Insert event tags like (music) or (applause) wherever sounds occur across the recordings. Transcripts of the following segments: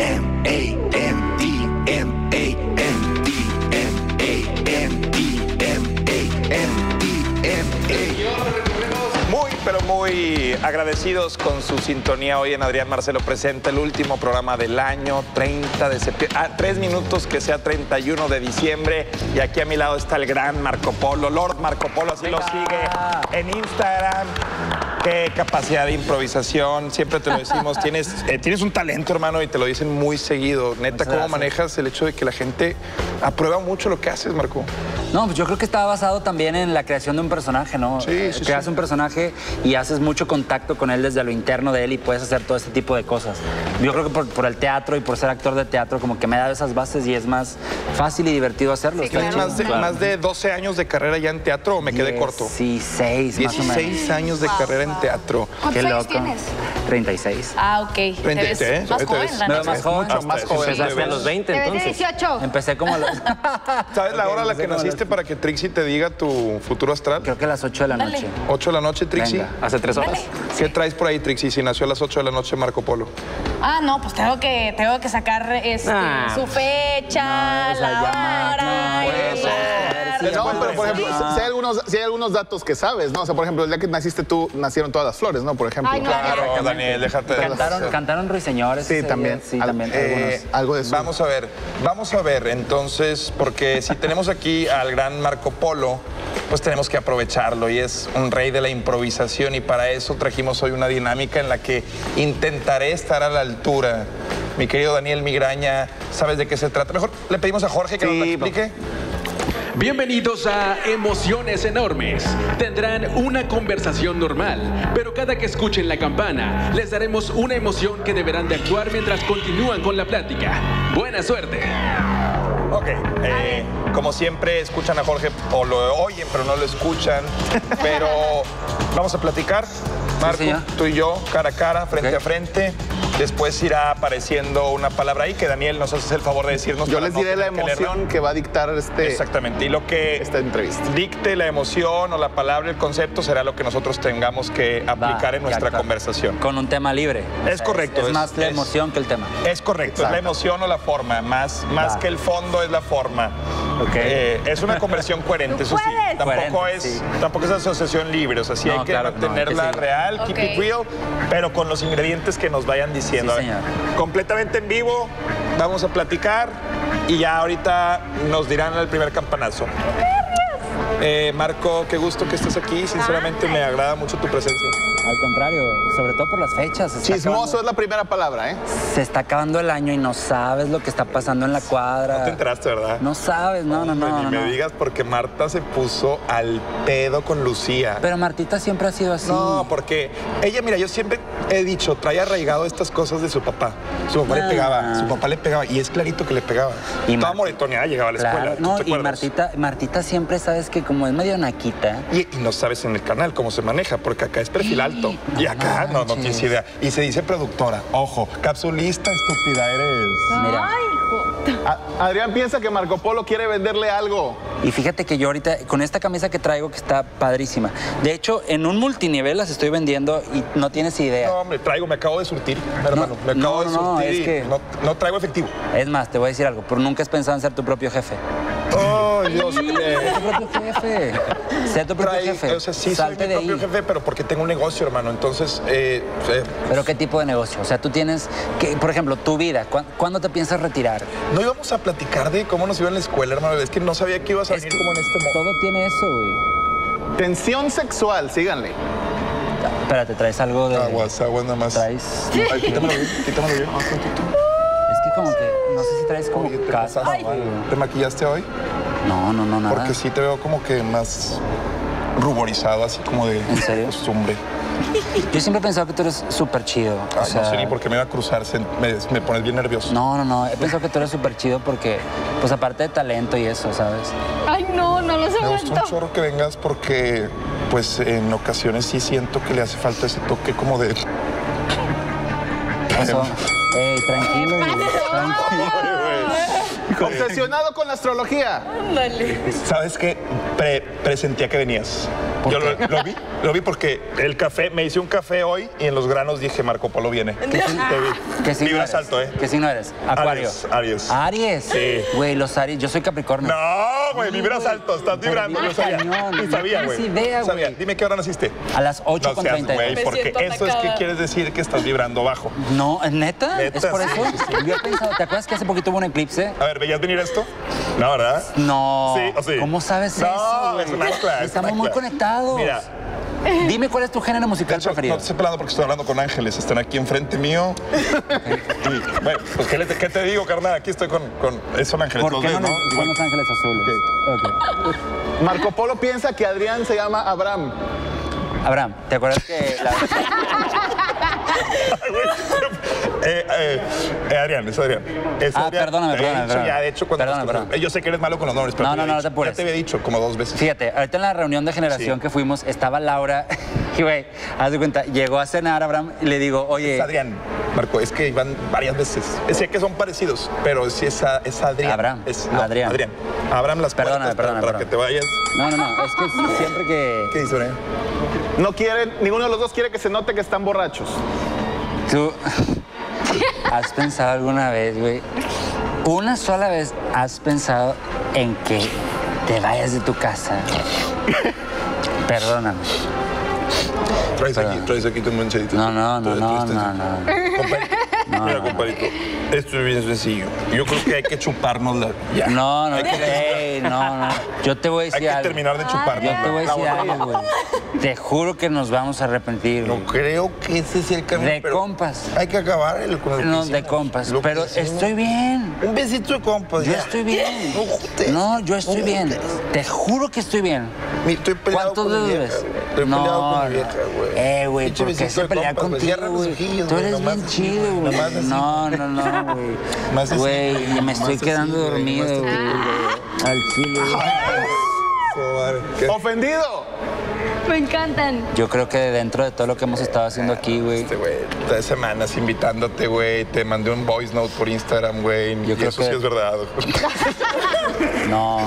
Muy, muy agradecidos con su sintonía hoy en Adrián Marcelo Presenta, el último programa del año, 30 de septiembre, a tres minutos que sea 31 de diciembre. Y aquí a mi lado está el gran Marco Polo, Lord Marco Polo, así lo sigue en Instagram. Qué capacidad de improvisación, siempre te lo decimos. (laughs) Tienes, eh, tienes un talento, hermano, y te lo dicen muy seguido. Neta, ¿cómo manejas el hecho de que la gente aprueba mucho lo que haces, Marco? No, pues yo creo que está basado también en la creación de un personaje, ¿no? Sí, Eh, sí, Creas sí. un personaje y haces mucho contacto con él desde lo interno de él y puedes hacer todo este tipo de cosas. Yo creo que por, por el teatro y por ser actor de teatro, como que me ha dado esas bases y es más fácil y divertido hacerlo. Está ¿Tienes chido. más de, Claro. más de 12 años de carrera ya en teatro o me quedé corto? 16, más o menos. 16 años de carrera en teatro. Qué ¿Cuántos años loco. tienes? 36. Ah, ok. Te 30, ves ¿eh? más Te joven, la neta. más joven. Más joven. Empezaste a los 20, Te ves de entonces. 18. Empecé como a los... (laughs) ¿Sabes la hora a la que naciste para que Trixie te diga tu futuro astral? Creo que a las 8 de la noche. 8 de la noche, Trixie. Hace tres horas. Dale. ¿Qué traes por ahí, Trixie, si nació a las 8 de la noche Marco Polo? Ah, no, pues tengo que, tengo que sacar este, Ah. su fecha, No, o sea, la hora. no, y pues, sí, No, pero por ejemplo, si hay, algunos, si hay algunos datos que sabes, ¿no? O sea, por ejemplo, el día que naciste tú, nacieron todas las flores, ¿no? Por ejemplo. Ay, no, Claro, Daniel, déjate de Cantaron, cantaron ruiseñores. Sí, día. también. Sí, Al- también. Eh, algunos. Algo de eso. Vamos a ver, vamos a ver entonces, porque si tenemos aquí al gran Marco Polo, pues tenemos que aprovecharlo y es un rey de la improvisación y para eso trajimos hoy una dinámica en la que intentaré estar a la altura. Mi querido Daniel Migraña, ¿sabes de qué se trata? Mejor le pedimos a Jorge que nos la Sí, explique. Bienvenidos a Emociones Enormes. Tendrán una conversación normal, pero cada que escuchen la campana, les daremos una emoción que deberán de actuar mientras continúan con la plática. Buena suerte. Ok, eh, como siempre escuchan a Jorge o lo oyen pero no lo escuchan, (laughs) pero vamos a platicar, Marco, tú y yo, cara a cara, frente a frente. Después irá apareciendo una palabra ahí que Daniel nos hace el favor de decirnos. Yo les no diré la que emoción que va a dictar este, Exactamente, y lo que esta entrevista. dicte la emoción o la palabra, el concepto, será lo que nosotros tengamos que aplicar Va, en nuestra conversación. Con un tema libre. Es correcto, Es, es- más la es- emoción que el tema. Es correcto, es la emoción o la forma, más, más Va. que el fondo es la forma. Ok. Eh, es una (laughs) conversión coherente, eso sí. Tampoco Coherente, es, sí. tampoco es asociación libre, o sea, sí No, hay que claro que no, hay que mantenerla keep it real, pero con los ingredientes que nos vayan diciendo. Sí, señor. Completamente en vivo, vamos a platicar y ya ahorita nos dirán el primer campanazo. Eh, Marco, qué gusto que estés aquí. Sinceramente me agrada mucho tu presencia. Al contrario, sobre todo por las fechas. Chismoso acabando- es la primera palabra, ¿eh? Se está acabando el año y no sabes lo que está pasando en la cuadra. No te enteraste, ¿verdad? No sabes, no, no, Hombre, no. Ni no, me no. digas porque Marta se puso al pedo con Lucía. Pero Martita siempre ha sido así. No, porque ella, mira, yo siempre he dicho, trae arraigado estas cosas de su papá. Su papá Ah. le pegaba, su papá le pegaba, y es clarito que le pegaba. Y Toda Marti- moretoneada llegaba a la Claro, escuela. ¿tú no, te y? Martita, Martita siempre sabes que como es medio naquita. Y, y no sabes en el canal cómo se maneja, porque acá es perfil alto. no Y acá no, no tienes idea. Y se dice productora. Ojo, capsulista, estúpida eres. Mira. Ay, hijo. A- Adrián piensa que Marco Polo quiere venderle algo. Y fíjate que yo ahorita, con esta camisa que traigo, que está padrísima. De hecho, en un multinivel las estoy vendiendo y no tienes idea. No, hombre, traigo, me acabo de surtir, hermano. me no, acabo de no, surtir es y que- no, no traigo efectivo. Es más, te voy a decir algo, pero nunca has pensado en ser tu propio jefe. Oh, Dios Sé tu propio jefe. Sé tu propio jefe. O sea, sí Salte soy mi de propio ahí. jefe, pero porque tengo un negocio, hermano. Entonces, eh, eh, Pero qué tipo de negocio. O sea, tú tienes, que, por ejemplo, tu vida. ¿cuán- ¿Cuándo te piensas retirar? no íbamos a platicar de cómo nos iba en la escuela, hermano. Es que no sabía que ibas a Es venir como en este modo. Todo tiene eso, güey. Tensión sexual, síganle. Espérate, traes algo de. Aguas, aguas nada más. Traes. Ay, quítamelo bien, quítamelo bien. Ah. Es que como que. No sé si traes como Oye, ¿te, o algo. ¿Te maquillaste hoy? No, no, no, nada. Porque sí te veo como que más ruborizado, así como de ¿En serio? costumbre. Yo siempre he pensado que tú eres súper chido. o Ay, sea, no sé ni por qué me iba a cruzar, se- me, me pones bien nervioso. No, no, no. He pensado que tú eres súper chido porque, pues aparte de talento y eso, ¿sabes? Ay, no, no los Me gusta un chorro que vengas porque, pues, en ocasiones sí siento que le hace falta ese toque como de... pasó? (laughs) Ey, tranquilo. Tranquilo. Obsesionado con la astrología. ¿Sabes qué? Pre- presentía que venías. Yo lo, lo vi, lo vi porque el café, me hice un café hoy y en los granos dije Marco Polo viene. Te vi. ¿Qué signo eres? alto, ¿eh? ¿Qué signo eres? Acuario. Aries, Aries. Aries. Sí. Güey, los Aries. Yo soy Capricornio. No, güey, vibras alto, estás vibrando, yo sabía. no sabía, güey. idea, Sabía. güey. Dime qué hora naciste. A las 8 No con seas 32. güey, porque eso es que quieres decir que estás vibrando bajo. No, ¿es neta? Neta, ¿Es por eso? sí, sí. Yo he pensado, ¿te acuerdas que hace poquito hubo un eclipse? A ver, ¿veías venir esto? No, ¿verdad? No. Sí, o sí. ¿Cómo sabes no, eso? güey? es Estamos muy conectados. Mira, (laughs) Dime cuál es tu género musical hecho, preferido. no te estoy hablando porque estoy hablando con ángeles. Están aquí enfrente mío. (laughs) Y, bueno, pues ¿qué, le- qué te digo, carnal? Aquí estoy con... con son ángeles, ¿Por los qué ves, no son los ángeles azules? Marco Polo piensa que Adrián se llama Abraham. Abraham, ¿te acuerdas que la... (laughs) Eh, eh, eh, Adrián, es Adrián. Es Ah, Adrián. perdóname, perdóname, dicho perdóname. ya, de hecho, cuando Perdóname, nos- perdóname. Yo sé que eres malo con los nombres, pero No, te no, había no, no te dicho-. Ya te había dicho como dos veces. Fíjate, ahorita en la reunión de generación Sí. que fuimos, estaba Laura (laughs) y, güey, haz de cuenta, llegó a cenar Abraham y le digo, oye, Es Adrián, Marco, es que iban varias veces. Sé que son parecidos, pero sí es, a- es Adrián. Abraham, Es, Adrián. Adrián. Abraham las Perdóname, puertas para- perdóname, para, que te vayas. no, no, no, es que (laughs) siempre que ¿Qué dice Adrián? No quieren, ninguno de los dos quiere que se note que están borrachos. tú has pensado alguna vez, güey, una sola vez has pensado en que te vayas de tu casa. Perdóname. Traes aquí, traes aquí tu manchadito. No, no, no, Tú- no, tú- no, no. Mira, compadrito, esto es bien sencillo. Yo creo que hay que chupárnosla ya. No, no, Hay que, ey, no, no. Yo te voy a hay decir que algo. terminar de chuparnos. Yo te voy a decir algo, güey. Te juro que nos vamos a arrepentir. No creo que ese sea el camino. De compas. Hay que acabar el, que No, de compas. Lo que Pero estoy bien. Un besito de compas. Yo ya. estoy bien. No. No, yo estoy No bien. Te juro que estoy bien. Mi- Estoy ¿Cuántos dedos ves? Güey. Estoy peleado con mi vieja, güey. Eh, güey, Pinche ¿por qué se pelea güey. Cierra contigo, güey? ojillos, Tú güey, eres nomás bien así, chido, güey. nomás así. No, no, no, güey. (laughs) Más Güey, güey, me nomás estoy así, quedando güey, dormido, güey. Al chile. (laughs) ¿qué? ¡Ofendido! Me encantan. Yo creo que dentro de todo lo que hemos estado haciendo aquí, güey, Este, güey, tres semanas invitándote, güey. Te mandé un voice note por Instagram, güey. Yo Y creo eso que- sí es verdad. (laughs) no.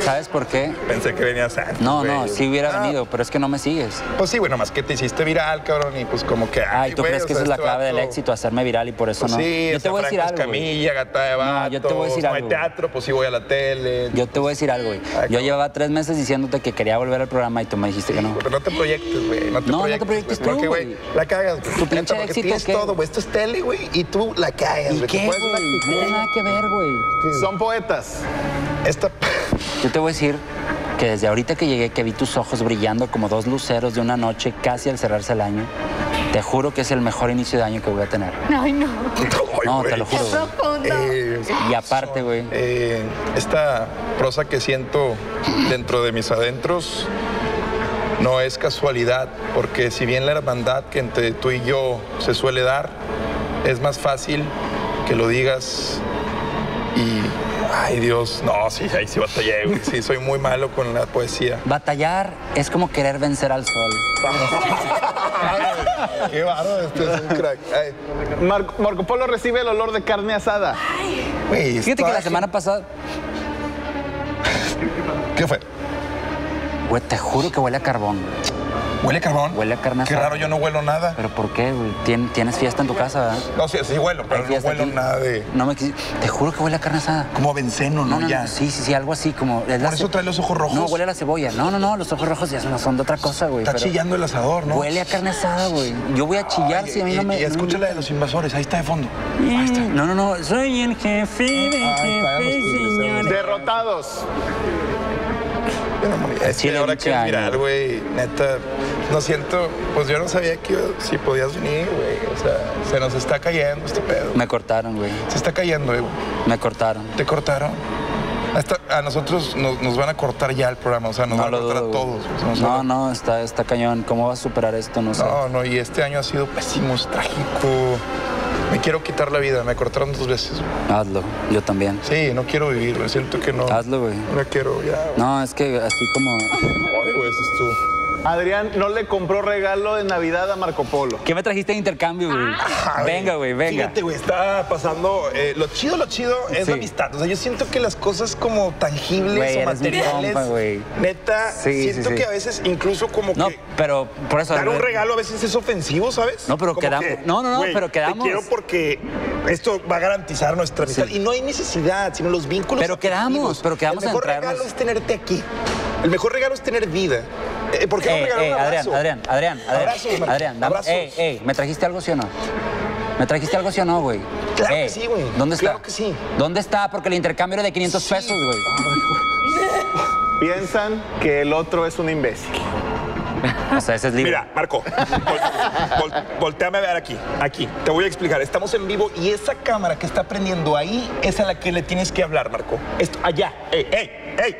¿Sabes por qué? Pensé que venías antes, No, no, sí hubiera Ah, venido, pero es que no me sigues. Pues sí, güey, nomás que te hiciste viral, cabrón. Y pues como que. Ay, ¿tú crees que esa es la este clave del éxito, hacerme viral y por eso Pues no? sí, yo te voy a decir algo. güey. Escamilla, gata de vatos. No, yo te voy a decir No algo, hay teatro, pues sí voy a la tele. Yo te voy a decir algo, güey. Yo cabrón. llevaba tres meses diciéndote que quería volver al programa y tú me dijiste que no. Pero no te proyectes, güey. No te No, no te proyectes. proyectes tú, Porque, güey, la cagas, güey. Tu pinche éxito, tienes ¿qué? todo, güey. Esto es tele, güey, y tú la cagas, ¿Y güey. qué, güey? No tiene nada que ver, güey. Son poetas. Esta... Yo te voy a decir que desde ahorita que llegué, que vi tus ojos brillando como dos luceros de una noche casi al cerrarse el año, te juro que es el mejor inicio de año que voy a tener. Ay, no. No, te lo juro. Eh, Y aparte, güey, eh, esta prosa que siento dentro de mis adentros no es casualidad, porque si bien la hermandad que entre tú y yo se suele dar, es más fácil que lo digas y... Ay Dios, no, sí, ahí sí batallé, güey. Sí, soy muy malo con la poesía. batallar es como querer vencer al sol. (laughs) Qué bárbaro, este es un crack. Ay, Mar- Marco Polo recibe el olor de carne asada. güey, Fíjate que la semana pasada, ¿Qué fue? Güey, te juro que huele a carbón. ¿Huele a carbón? Huele a carne Qué asada. raro, yo no huelo nada. ¿Pero por qué, güey? Tien- Tienes fiesta en tu casa, ¿verdad? No, sí, sí huelo, pero no huelo aquí. nada de... No me Te juro que huele a carne asada. Como a benceno, ¿no? No, no, ya. no, sí, sí, sí, algo así como... la Por eso ce- trae los ojos rojos. No, huele a la cebolla. No, no, no, los ojos rojos ya son, son de otra cosa, güey. Está pero chillando el asador, ¿no? Huele a carne asada, güey. Yo voy a chillar Ay, si a mí y, no me... y escucha la de los invasores, ahí está de fondo. Ahí está. No, no, no, soy el jefe de los señores. Derrotados. No. Es que ahora que es viral, güey, neta, no siento, pues yo no sabía que si podías venir, güey. O sea, se nos está cayendo este pedo. Me cortaron, güey. Se está cayendo, güey. Me cortaron. ¿Te cortaron? Hasta a nosotros nos, nos van a cortar ya el programa, o sea, nos No van a cortar dudo, a todos. o sea, nos No, no, está, está cañón. ¿Cómo vas a superar esto? No sé. No, no, y este año ha sido pésimo, es trágico. Me quiero quitar la vida, me cortaron dos veces. Hazlo, yo también. Sí, no quiero vivir, siento que no. Hazlo, güey. No quiero, ya. No, es que así como... Ay, güey, es tú. Adrián no le compró regalo de Navidad a Marco Polo. ¿Qué me trajiste de intercambio, güey? venga, güey, venga. Fíjate, güey, está pasando. eh, lo chido, lo chido es Sí. la amistad. O sea, yo siento que las cosas como tangibles Güey, o eres mi materiales. compa, güey. neta, Sí, siento sí, sí. que a veces incluso como No, que. pero por eso. Dar un regalo a veces es ofensivo, ¿sabes? No, pero Como quedamos- que, no, no, no, pero quedamos. Te quiero porque esto va a garantizar nuestra amistad. Sí. Y no hay necesidad, sino los vínculos. Pero quedamos, pero quedamos El mejor entrarnos. regalo es tenerte aquí. El mejor regalo es tener vida. Eh, ¿Por qué no Eh, regalar eh, un Adrián, abrazo? Adrián, Adrián, Adrián. Adrián, dame- abrazos. Ey, ey, ¿me trajiste algo sí o no? ¿Me trajiste algo sí o no, güey? Claro que sí, güey. ¿Dónde está? Claro que sí. ¿Dónde está? Porque el intercambio era de 500 pesos, güey. Piensan que el otro es un imbécil. O sea, ese es libre. Mira, Marco, vol- vol- volteame a ver aquí, aquí. Te voy a explicar. Estamos en vivo y esa cámara que está prendiendo ahí es a la que le tienes que hablar, Marco. Esto, allá. ¡Ey, ey, ey!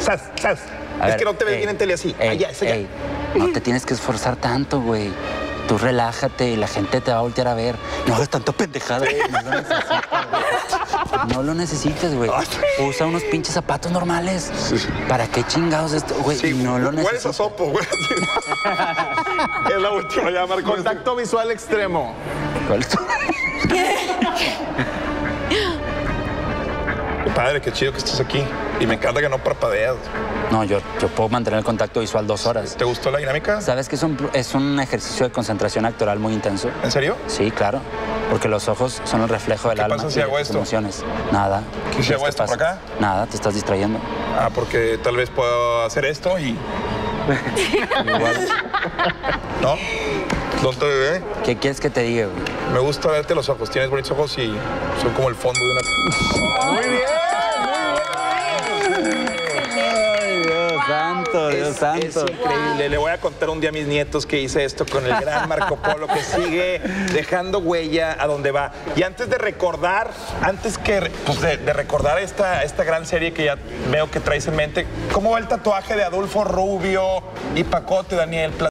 ¡Sas, sas! A es ver, que no te ves ey, bien en tele así. ey, allá, es allá. ey, no te tienes que esforzar tanto, güey. Tú relájate y la gente te va a voltear a ver. No hagas tanta pendejada. güey, No lo necesitas, güey. No lo necesitas, güey. Usa unos pinches zapatos normales. ¿Para qué chingados esto, güey? no lo Hueles a necesitas. sopo, güey. (laughs) es la última ya, Marco. Contacto visual extremo. ¿Cuál es tu- (laughs) Qué padre, qué chido que estés aquí. Y me encanta que no parpadeas. No, yo, yo puedo mantener el contacto visual dos horas. ¿Te gustó la dinámica? ¿Sabes que es un, es un ejercicio de concentración actoral muy intenso? ¿En serio? Sí, claro. Porque los ojos son el reflejo del ¿Qué alma pasa si y hago esto? emociones. Nada. ¿Qué si ¿Qué hago esto por acá? Nada, te estás distrayendo. Ah, porque tal vez puedo hacer esto y. (laughs) Igual. ¿No? ¿Dónde te ve? ¿Qué quieres que te diga, güey? Me gusta verte los ojos. Tienes bonitos ojos y son como el fondo de una. Muy bien. Santo, Es, increíble. Le voy a contar un día a mis nietos que hice esto con el gran Marco Polo que sigue dejando huella a donde va. Y antes de recordar, antes que pues, de, de recordar esta, esta gran serie que ya veo que traes en mente, ¿cómo va el tatuaje de Adolfo Rubio y Pacote, Daniel?